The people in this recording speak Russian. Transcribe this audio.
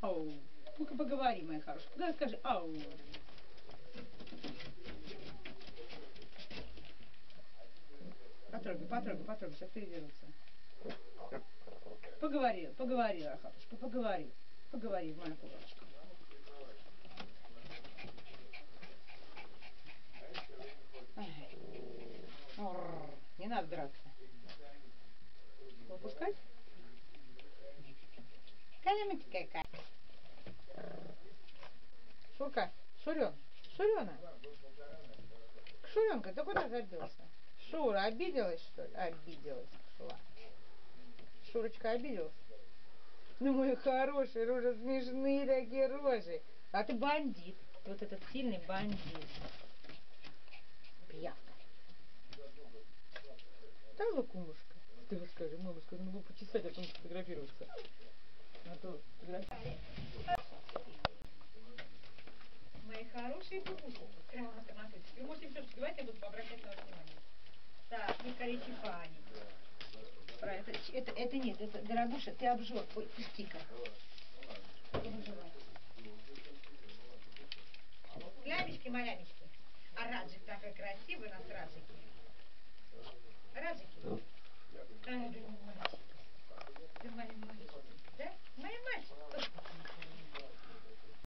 Ау. Ну-ка поговори, моя хорошая. Поговори, скажи ау. Потрогай, потрогай, потрогай, сейчас передерутся. Поговори, поговори, Рахатушка, поговори. Поговори, моя курочка. Ай. Не надо драться. Выпускать? Калямить какая. Шурка, Шурен, Шурена. Шуренка, ты куда забился? Шура, обиделась, что ли? Обиделась, шла. Шурочка обиделась? Ну, мой хороший, рожа смешные такие рожи. А ты бандит. Вот этот сильный бандит. Пьявка. Да, лакумушка? Ты расскажи, мама скажи, ну почесать, а потом сфотографироваться. Мои хорошие бабушки. Прямо смотрите. Вы можете все успевать, я буду обращать на внимание. Так, не коричи паник. Про это, это, это нет, это, дорогуша, ты обжег. Ой, пусти-ка. Лямечки, малямечки. А Раджик такой красивый у нас Раджик.